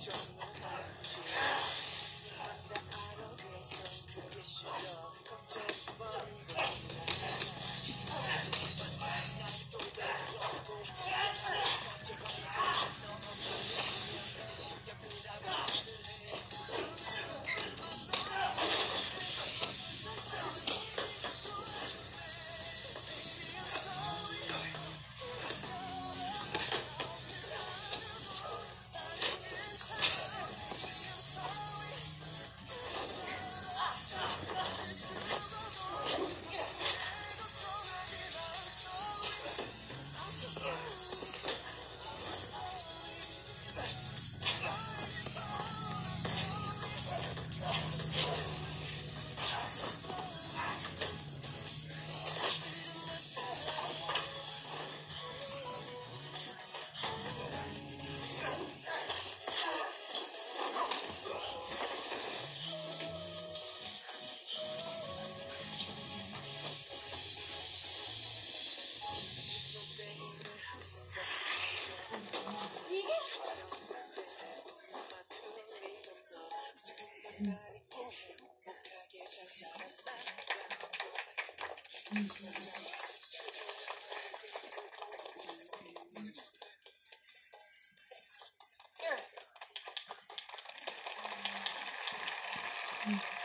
Yeah. Mm-hmm.